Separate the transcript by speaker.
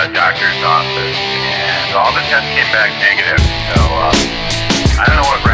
Speaker 1: uh, doctor's office, and all the tests came back negative. So um, I don't know what